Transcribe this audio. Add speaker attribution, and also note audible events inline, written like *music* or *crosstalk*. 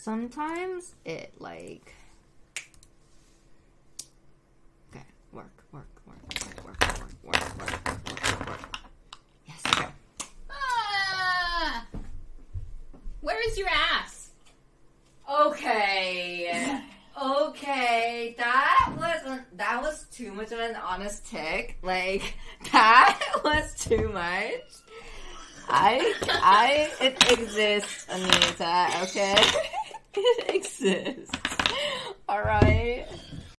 Speaker 1: sometimes it like okay work work work work work work work work work work work yes okay
Speaker 2: Ah! Where is your ass?
Speaker 1: okay okay that wasn't that was too much of an honest tick like that was too much I I it exists Anita okay *laughs* exists. All right.